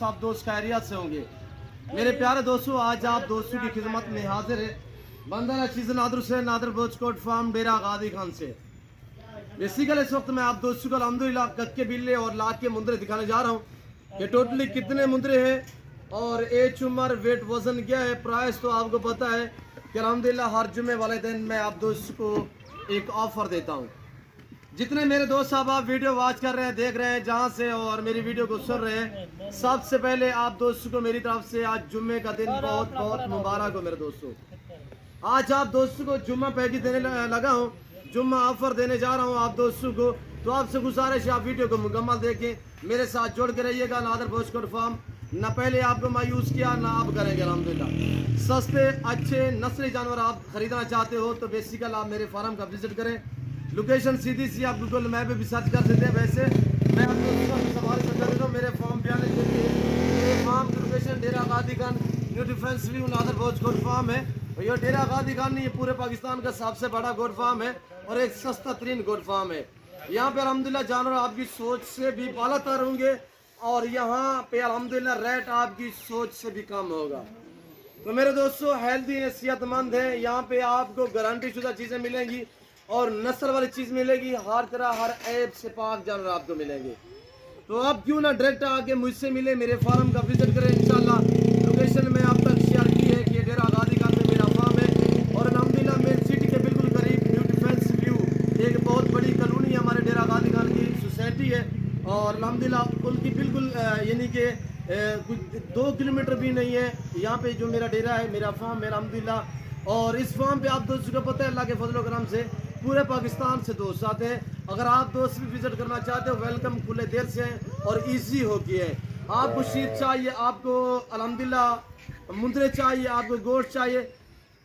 صاحب دوست خیریت سے ہوں گے۔ میرے پیارے دوستو، آج آپ دوستو کی خدمت میں حاضر ہے بندر چیز نادر سے نادر بوچ کوٹ فارم بیرا غادی خان سے۔ بیسیکل اس وقت میں آپ دوستو کا الحمدللہ کک کے بلے اور لاکھ کے مندرے دکھانے جا رہا ہوں کہ ٹوٹلی کتنے مندرے ہیں اور ایج عمر، ویٹ، وزن گیا ہے، پرائز تو آپ کو پتا ہے کہ الحمدللہ ہر جمعے والے دن میں آپ دوستو کو ایک آفر دیتا ہوں۔ جتنے میرے دوست صاحب آپ ویڈیو واچ کر رہے ہیں، دیکھ رہے ہیں، جہاں سے اور میری ویڈیو کو سن رہے ہیں، سب سے پہلے آپ دوستوں کو میری طرف سے آج جمعے کا دن بہت بہت مبارک ہو میرے دوستوں آج آپ دوستوں کو جمعہ پیجی دینے لگا ہوں، جمعہ آفر دینے جا رہا ہوں آپ دوستوں کو۔ تو آپ سے گزارش ہے، آپ ویڈیو کو مکمل دیکھیں، میرے ساتھ جوڑ کے رہیے گا نادر بوش کوٹ فارم نہ پہلے آپ کو مایوس کیا، نہ آپ کریں گے، الحمدللہ۔ سستے، اچھے، نسلی جانور آپ خریدنا چاہتے ہو تو بیسیکل آپ میرے فارم کا وزٹ کریں۔ لوکیشن سیدھی سی آپ گوگل میپ پہ بھی سرچ کر سکتے ہیں ویسے میں آپ کو سوال سمجھا دیتا ہوں میرے فارم بیان میرے فارم کی location Dera Ghazi Khan new defence view Nadir بوج گوڈ فارم ہے اور یہ ڈیرا غازی خان نہیں یہ پورے پاکستان کا سب سے بڑا گوڈ فارم ہے اور ایک سستا ترین گوڈ فارم ہے یہاں پہ الحمدللہ جانور آپ کی سوچ سے بھی بالا تر ہوں گے اور یہاں پہ الحمدللہ ریٹ آپ کی سوچ سے بھی کم ہوگا تو میرے دوستو ہیلدی ہیں صحت مند ہیں یہاں پہ آپ کو گارنٹی شدہ چیزیں ملیں گی اور نسل والی چیز ملے گی، ہر طرح ہر عیب سے پاک جانور آپ کو ملیں گے۔ تو آپ کیوں نہ ڈائریکٹ آ کے مجھ سے ملے میرے فارم کا وزٹ کریں انشاءاللہ۔ لوکیشن میں آپ تک شیئر کی ہے کہ ڈیرا غازی خان میں میرا فارم ہے اور الحمد للہ مین سٹی کے بالکل قریب نیو ڈیفینس ویو ایک بہت بڑی کالونی ہے ہمارے ڈیرا غازی خان کی سوسائٹی ہے اور الحمد للہ ان کی بالکل یعنی کہ کچھ دو کلومیٹر بھی نہیں ہے۔ یہاں پہ جو میرا ڈیرا ہے، میرا فارم ہے الحمدللہ۔ اور اس فارم پہ آپ دوستوں کو پتہ ہے، اللہ کے فضل و کرم سے پورے پاکستان سے دوست آتے ہیں۔ اگر آپ دوست بھی وزٹ کرنا چاہتے ہیں ویلکم کھلے دیر سے ہیں اور ایزی ہوتی ہے۔ آپ کو شیر چاہیے، آپ کو الحمدللہ مندرے چاہیے، آپ کو گوشت چاہیے۔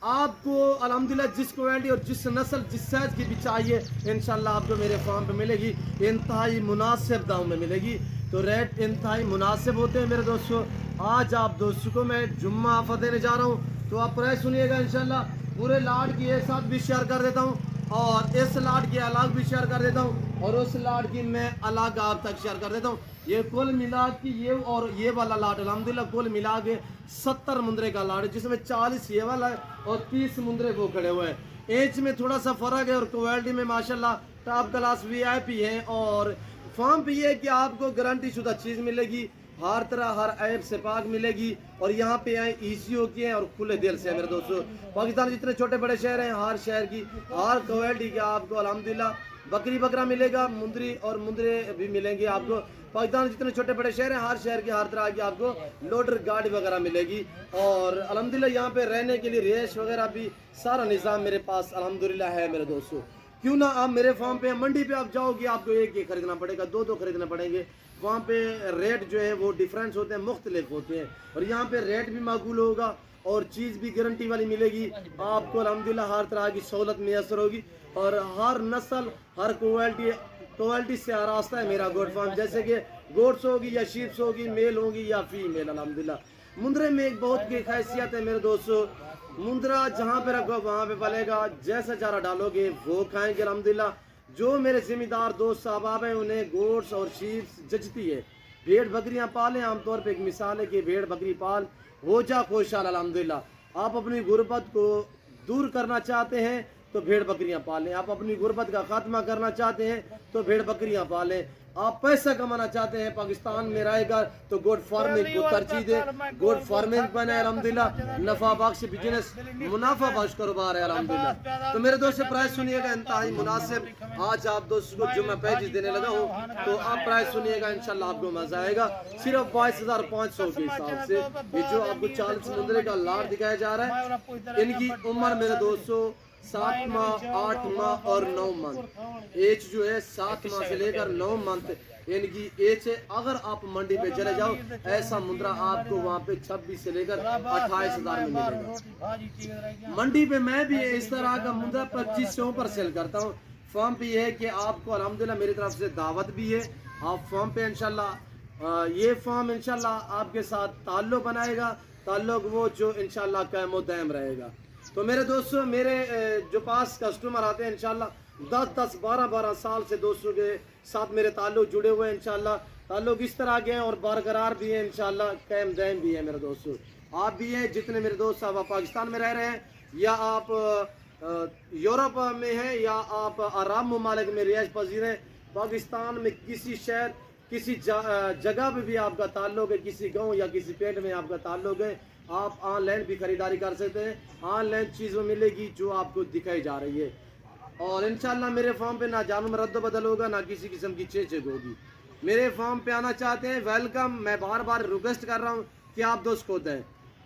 آپ کو الحمدللہ جس کوالٹی اور جس نسل، جس سائز کی بھی چاہیے، انشاءاللہ آپ کو میرے فارم پہ ملے گی۔ انتہائی مناسب داؤں میں ملے گی۔ تو ریٹ انتہائی مناسب ہوتے ہیں میرے دوستوں آج آپ دوستوں کو میں جمعہ آفت دینے جا رہا ہوں۔ تو آپ پرائز سنیے گا انشاءاللہ۔ پورے لاڈ کی ایک ساتھ بھی شیئر کر دیتا ہوں۔ اور اس لاٹ کی الگ بھی شیئر کر دیتا ہوں اور اس لاٹ کی میں الگ آپ تک شیئر کر دیتا ہوں۔ یہ کل ملا کی یہ اور یہ والا لاٹ، الحمدللہ کل ملا کے ستر مندرے کا لاٹ ہے جس میں چالیس یہ والا ہے اور تیس مندرے وہ کھڑے ہوئے ہیں۔ ایج میں تھوڑا سا فرق ہے اور کوالٹی میں ماشاءاللہ ٹاپ کلاس وی آئی پی ہے اور فارم پہ یہ کہ آپ کو گارنٹی شدہ چیز ملے گی۔ ہر طرح ہر عیب سے پاک ملے گی اور یہاں پہ آئیں ای سی او کی ہیں اور کھلے دل سے ہیں میرے دوستو۔ پاکستان جتنے چھوٹے بڑے شہر ہیں، ہر شہر کی ہر کوالٹی کے آپ کو الحمدللہ بکری بکرا ملے گا، مندری اور مندرے بھی ملیں گے آپ کو۔ پاکستان جتنے چھوٹے بڑے شہر ہیں، ہر شہر کے ہر طرح آگے آپ کو لوڈر گاڑی وغیرہ ملے گی۔ اور الحمدللہ یہاں پہ رہنے کے لیے ریش وغیرہ بھی، سارا نظام میرے پاس الحمدللہ ہے میرے دوستو۔ کیوں نہ آپ میرے فارم پہ منڈی پہ آپ جاؤ گے، آپ کو ایک ایک خریدنا پڑے گا، دو دو خریدنا پڑیں گے۔ وہاں پہ ریٹ جو ہے وہ ڈیفرنس ہوتے ہیں، مختلف ہوتے ہیں۔ اور یہاں پہ ریٹ بھی معقول ہوگا اور چیز بھی گارنٹی والی ملے گی۔ آپ کو الحمدللہ ہر طرح کی سہولت میسر ہوگی۔ اور ہر نسل، ہر کوالٹی کوالٹی سے آراستہ ہے میرا گوڈ فارم۔ جیسے کہ گوڈس ہوگی یا شیپس ہوگی میل ہوگی یا فی میل الحمدللہ۔ مندرے میں ایک بہت کی خیصیت ہے میرے دوستو۔ مندرا جہاں پہ رکھو، وہاں پہ پلے گا۔ جیسا چارہ ڈالو گے، وہ کھائیں گے، الحمدللہ۔ جو میرے ذمہ دار دوست صحباب ہیں، انہیں گوٹس اور شیپس ججتی ہے۔ بھیڑ بکریاں پالیں، عام طور پہ ایک مثال ہے کہ بھیڑ بکری پال، ہو جا خوشحال الحمدللہ۔ آپ اپنی غربت کو دور کرنا چاہتے ہیں تو بھیڑ بکریاں پالیں۔ آپ اپنی غربت کا خاتمہ کرنا چاہتے ہیں تو بھیڑ بکریاں پالیں۔ آپ پیسہ کمانا چاہتے ہیں پاکستان میں رائے گا تو گوڈ فارمنگ کو ترجیح دے۔ گوڈ فارمنگ بنے الحمدللہ۔ نفع بخش بجنس منافع بخش کاروبار ہے الحمدللہ۔ تو میرے دوست پرائز سنیے گا انتہائی مناسب۔ آج آپ دوست کو جمعہ پیجز دینے لگا ہوں تو آپ پرائز سنیے گا انشاءاللہ آپ کو مزہ آئے گا۔ صرف بائیس ہزار پانچ سو کے حساب سے یہ جو آپ کو چالیس مندرے کا لار دکھایا جا رہا ہے ان کی عمر میرے دوستوں سات ماہ آٹھ ماہ اور نو منتھ ایج جو ہے سات ماہ سے لے کر نو منتھ یعنی کی ایچ ہے اگر آپ منڈی پہ چلے جاؤ ایسا مندرہ آپ کو وہاں پہ چھبی سے لے کر اٹھائیس ہزار میں ملے گا۔ منڈی پہ میں بھی اس طرح کا مندرا پچیس سو پر سیل کرتا ہوں۔ فارم پہ یہ ہے کہ آپ کو الحمدللہ میری طرف سے دعوت بھی ہے۔ آپ فارم پہ انشاءاللہ یہ فارم انشاءاللہ آپ کے ساتھ تعلق بنائے گا۔ تعلق وہ جو انشاءاللہ قائم و دیم رہے گا۔ تو میرے دوستوں میرے جو پاس کسٹمر آتے ہیں، انشاءاللہ دس دس، بارہ بارہ سال سے دوستوں کے ساتھ میرے تعلق جڑے ہوئے ہیں، انشاءاللہ تعلق اس طرح آگئے ہیں اور برقرار بھی ہیں، انشاءاللہ قیم دائم بھی ہیں میرے دوستوں آپ بھی ہیں جتنے میرے دوست صاحب، آپ پاکستان میں رہ رہے ہیں یا آپ یورپ میں ہیں یا آپ آرام ممالک میں ریاض پذیر ہیں، پاکستان میں کسی شہر، کسی جگہ پہ بھی آپ کا تعلق ہے، کسی گاؤں یا کسی پیٹ میں آپ کا تعلق ہے آپ آن لائن بھی خریداری کر سکتے ہیں۔ آن لائن چیز وہ ملے گی جو آپ کو دکھائی جا رہی ہے۔ اور انشاءاللہ میرے فارم پہ نہ جانم میں رد و بدل ہوگا، نہ کسی قسم کی چیچک ہوگی۔ میرے فارم پہ آنا چاہتے ہیں، ویلکم۔ میں بار بار ریکویسٹ کر رہا ہوں کہ آپ دوست کو دیں۔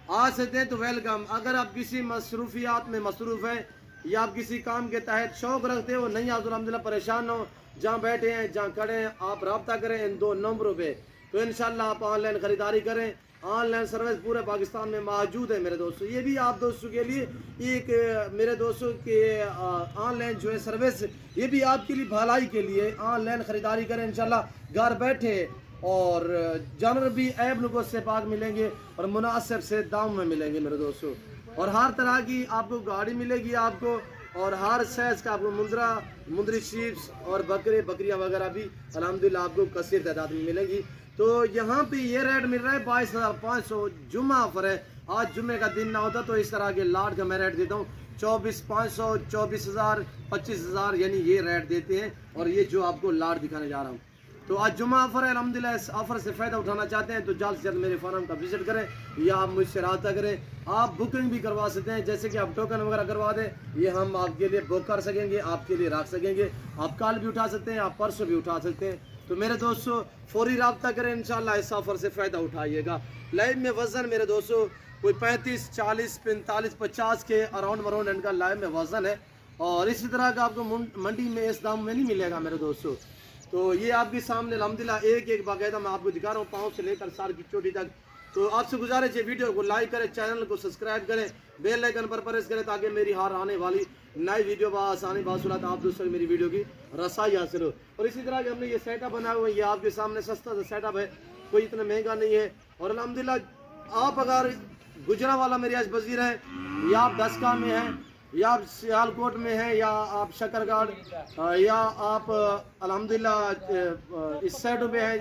آ سکتے ہیں تو ویلکم۔ اگر آپ کسی مصروفیات میں مصروف ہیں یا آپ کسی کام کے تحت شوق رکھتے ہو، نہیں آزو الحمدللہ پریشان ہو۔ جہاں بیٹھے ہیں، جہاں کھڑے ہیں، آپ رابطہ کریں ان دو نمبروں پہ۔ تو انشاءاللہ آپ آن لائن خریداری کریں۔ آن لائن سروس پورے پاکستان میں موجود ہے میرے دوستو۔ یہ بھی آپ دوستوں کے لیے ایک، میرے دوستو کے آن لائن جو ہے سروس، یہ بھی آپ کے لیے بھلائی کے لیے آن لائن خریداری کریں انشاءاللہ۔ گھر بیٹھے اور جانور بھی عیب لوگوں سے پاک ملیں گے اور مناسب سے دام میں ملیں گے میرے دوستو۔ اور ہر طرح کی آپ کو گاڑی ملے گی آپ کو اور ہر سائز کا آپ کو مندرا مندری شیپس اور بکرے، بکریاں وغیرہ بھی الحمدللہ آپ کو کثیر تعداد میں ملیں گی۔ تو یہاں پہ یہ ریٹ مل رہا ہے بائیس ہزار پانچ سو جمعہ آفر ہے۔ آج جمعہ کا دن نہ ہوتا تو اس طرح کے لاٹ کا میں ریٹ دیتا ہوں۔ چوبیس پانچ سو، چوبیس ہزار، پچیس ہزار یعنی یہ ریٹ دیتے ہیں اور یہ جو آپ کو لاٹ دکھانے جا رہا ہوں۔ تو آج جمعہ آفر ہے، الحمدللہ اس آفر سے فائدہ اٹھانا چاہتے ہیں تو جلد سے جلد میرے فارم کا وزٹ کریں یا آپ مجھ سے رابطہ کریں۔ آپ بکنگ بھی کروا سکتے ہیں، جیسے کہ آپ ٹوکن وغیرہ کروا دیں، یہ ہم آپ کے لیے بک کر سکیں گے، آپ کے لیے رکھ سکیں گے۔ آپ کال بھی اٹھا سکتے ہیں، آپ پرسوں بھی اٹھا سکتے ہیں۔ تو میرے دوستو، فوری رابطہ کریں، انشاءاللہ اس آفر سے فائدہ اٹھائیے گا۔ لائم میں وزن میرے دوستو، کوئی پینتیس، چالیس، پینتالیس، پچاس کے اراؤنڈ مراؤنڈ ان کا لائم میں وزن ہے۔ اور اسی طرح کا آپ کو منڈی میں اس دام میں نہیں ملے گا میرے دوستو۔ تو یہ آپ کے سامنے، الحمدللہ، ایک ایک باقاعدہ میں آپ کو دکھا رہا ہوں، پاؤں سے لے کر سار کی چوٹی تک۔ تو آپ سے گزارش ہے ویڈیو کو لائک کریں چینل کو سبسکرائب کریں بیل آئکن پر پریس کریں تاکہ میری ہار آنے والی نئی ویڈیو بہت باسولات آپ دوسرے میری ویڈیو کی رسائی حاصل ہو۔ اور اسی طرح کہ ہم نے یہ سیٹ اپ بنا ہوا ہے، یہ آپ کے سامنے سستا سا سیٹ اپ ہے، کوئی اتنا مہنگا نہیں ہے۔ اور الحمدللہ آپ اگر گجرا والا میری آج وزیر ہیں، یا آپ دسکا میں ہیں، یا آپ سیال کوٹ میں ہیں، یا آپ شکر گاڑ، یا آپ الحمدللہ اس سیٹ پہ ہیں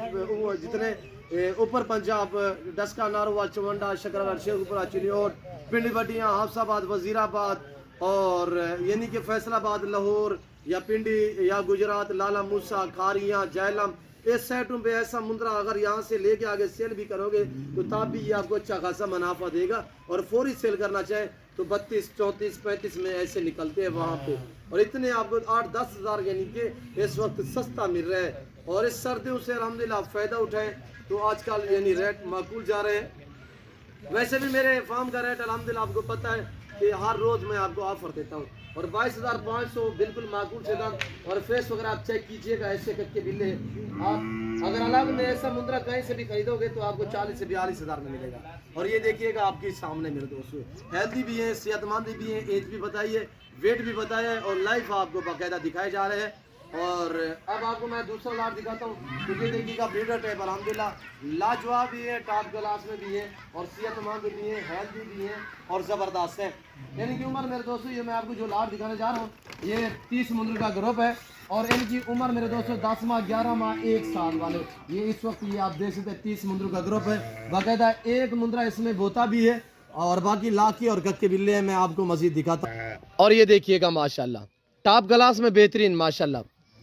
جتنے اوپر پنجاب ڈسکا ناروال چونڈا شکروال شیخ پورا اور پنڈی بٹیاں حافظ آباد وزیر آباد اور یعنی کہ فیصل آباد لاہور یا پنڈی یا گجرات لالا موسا کاریاں جائلم اس سیٹوں پہ ایسا مندرا اگر یہاں سے لے کے آگے سیل بھی کرو گے تو تاب بھی یہ آپ کو اچھا خاصا منافع دے گا اور فوری سیل کرنا چاہے تو بتیس چونتیس پینتیس میں ایسے نکلتے ہیں وہاں پہ اور اتنے آپ کو آٹھ دس ہزار یعنی کہ اس وقت سستا مل رہا ہے اور اس سردیوں سے الحمدللہ آپ فائدہ اٹھائیں تو آج کل یعنی ریٹ معقول جا رہے ہیں۔ ویسے بھی میرے فارم کا ریٹ الحمدللہ آپ کو پتہ ہے کہ ہر روز میں آپ کو آفر دیتا ہوں۔ اور بائیس ہزار پانچ سو بالکل معقول سے دم اور فیس وغیرہ آپ چیک کیجیے گا، ایسے کر کے بلے آپ اگر الگ میں ایسا مندرا کہیں سے بھی خریدو گے تو آپ کو چالیس سے بیالیس ہزار میں ملے گا۔ اور یہ دیکھیے گا آپ کے سامنے میرے دوستوں ہیلدی بھی ہیں، صحت مند بھی ہیں، ایج بھی بتائیے ویٹ بھی بتایا ہے اور لائف آپ کو باقاعدہ دکھائے جا رہے ہیں اور اب آپ کو میں دوسرا لاٹ دکھاتا ہوں، کیونکہ دیکھیے کا بریڈر ٹیپ الحمدللہ لاجواب بھی ہے ٹاپ کلاس میں بھی ہے، اور صحت مند بھی ہے ہیلتھ بھی ہے، اور زبردست ہے۔ یعنی کہ عمر میرے دوستو، یہ میں آپ کو جو لاٹ دکھانے جا رہا ہوں، یہ تیس مندر کا گروپ ہے، اور یعنی ان کی عمر میرے دوستو دس ماہ گیارہ ماہ ایک سال والے۔ یہ اس وقت یہ آپ دیکھ سکتے تیس مندر کا گروپ ہے۔ باقاعدہ ایک مندرا اس میں بوتا بھی ہے، اور باقی لاکی اور گت کے بلے میں آپ کو مزید دکھاتا ہوں۔ اور یہ دیکھیے گا، ماشاءاللہ۔ ٹاپ گلاس میں بہترین، ماشاءاللہ۔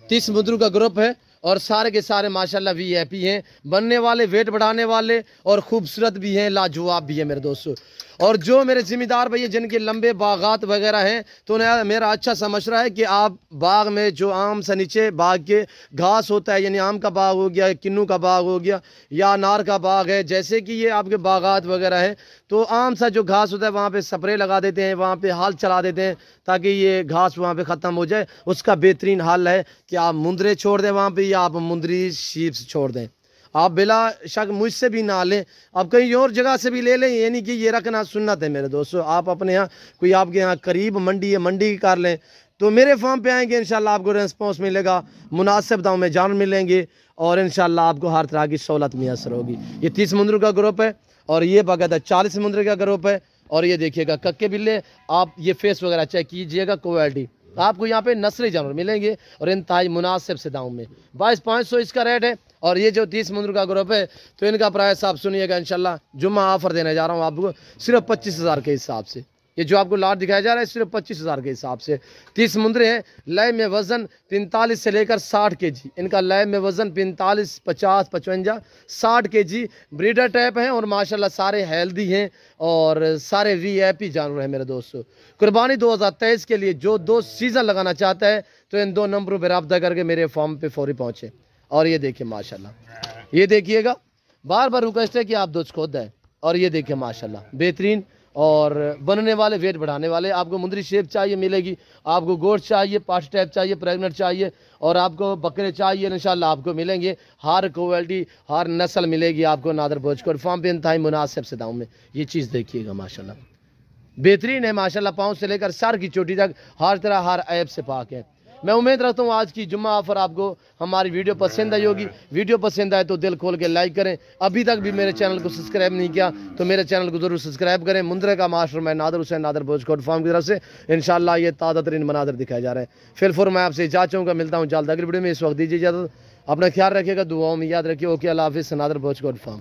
تیس مدرو کا گروپ ہے اور سارے کے سارے ماشاءاللہ وی ایپی ہیں۔ بننے والے، ویٹ بڑھانے والے اور خوبصورت بھی ہیں، لاجواب بھی ہیں میرے دوستو۔ اور جو میرے ذمہ دار بھئی جن کے لمبے باغات وغیرہ ہیں، تو میرا اچھا سمجھ رہا ہے کہ آپ باغ میں جو عام سے نیچے باغ کے گھاس ہوتا ہے یعنی آم کا باغ ہو گیا، کنو کا باغ ہو گیا یا انار کا باغ ہے، جیسے کہ یہ آپ کے باغات وغیرہ ہیں، تو عام سا جو گھاس ہوتا ہے، وہاں پہ سپرے لگا دیتے ہیں، وہاں پہ حال چلا دیتے ہیں تاکہ یہ گھاس وہاں پہ ختم ہو جائے۔ اس کا بہترین حل ہے کہ آپ مندرے چھوڑ دیں وہاں پہ یا آپ مندری شیپس چھوڑ دیں۔ آپ بلا شک مجھ سے بھی نہ لیں۔ آپ کہیں اور جگہ سے بھی لے لیں یعنی کہ یہ رکھنا سنت ہے میرے دوستو۔ آپ اپنے ہاں کوئی آپ کے ہاں قریب منڈی ہے، منڈی کر لیں۔ تو میرے فارم پہ آئیں گے، انشاءاللہ آپ کو رسپانس ملے گا۔ مناسب داؤں میں جان ملیں گے اور انشاءاللہ آپ کو ہر طرح کی سہولت میسر ہوگی۔ یہ تیس مندر کا گروپ ہے اور یہ باقاعدہ چالیس مندر کا گروپ ہے۔ اور یہ دیکھیے گا، ککے بلے، آپ یہ فیس وغیرہ چیک کیجیے گا کوالٹی آپ کو یہاں پہ نسلی جانور ملیں گے اور انتہائی مناسب سے داؤں میں بائیس پانچ سو اس کا ریٹ ہے۔ اور یہ جو تیس مندر کا گروپ ہے، تو ان کا پرائس آپ سنیے گا انشاءاللہ۔ جمعہ آفر دینے جا رہا ہوں آپ کو، صرف پچیس ہزار کے حساب سے۔ یہ جو آپ کو لاٹ دکھایا جا رہا ہے، صرف پچیس ہزار کے حساب سے۔ تیس مندرے ہیں، لیے میں وزن پینتالیس سے لے کر ساٹھ کے جی۔ ان کا لیے میں وزن پینتالیس، پچاس، پچونجا، ساٹھ کے جی۔ بریڈر ٹیپ ہیں اور ماشاءاللہ سارے ہیلدی ہیں اور سارے وی آئی پی جانور ہیں میرے دوستو۔ قربانی دو ہزار تیئیس کے لیے جو دو سیزن لگانا چاہتا ہے، تو ان دو نمبروں پہ رابطہ کر کے میرے فارم پہ فوری پہنچے اور یہ دیکھیں ماشاءاللہ۔ یہ دیکھیے گا، بار بار ریکویسٹ ہے کہ آپ دو خود ہے اور یہ دیکھیں ماشاءاللہ، بہترین اور بننے والے ویٹ بڑھانے والے۔ آپ کو مندری شیپ چاہیے، ملے گی۔ آپ کو گوشت چاہیے، پاٹ ٹیپ چاہیے پریگنٹ چاہیے۔ اور آپ کو بکرے چاہیے، انشاءاللہ آپ کو ملیں گے۔ ہر کوالٹی ہر نسل ملے گی آپ کو نادر بوجھ کو فارم پہ، انتہائی مناسب سے داؤں میں۔ یہ چیز دیکھیے گا ماشاءاللہ۔ بہترین ہے ماشاءاللہ، پاؤں سے لے کر سر کی چوٹی تک، ہر طرح ہر عیب سے پاک ہے۔ میں امید رکھتا ہوں آج کی جمعہ آفر آپ کو ہماری ویڈیو پسند آئی ہوگی۔ ویڈیو پسند آئے تو دل کھول کے لائک کریں۔ ابھی تک بھی میرے چینل کو سبسکرائب نہیں کیا تو میرے چینل کو ضرور سبسکرائب کریں۔ مندرے کا ماسٹر میں نادر حسین، نادر بوجھ کوٹ فارم کی طرف سے انشاءاللہ یہ تازہ ترین مناظر دکھایا جا رہا ہے پھر فور میں آپ سے اجازت چاہوں گا ملتا ہوں جلد اگلی ویڈیو میں۔ اس وقت دیجیے اجازت۔ اپنا خیال رکھیے گا، دعاؤں میں یاد رکھیے۔ اوکے، اللہ حافظ۔ نادر بوجھ کوٹ فارم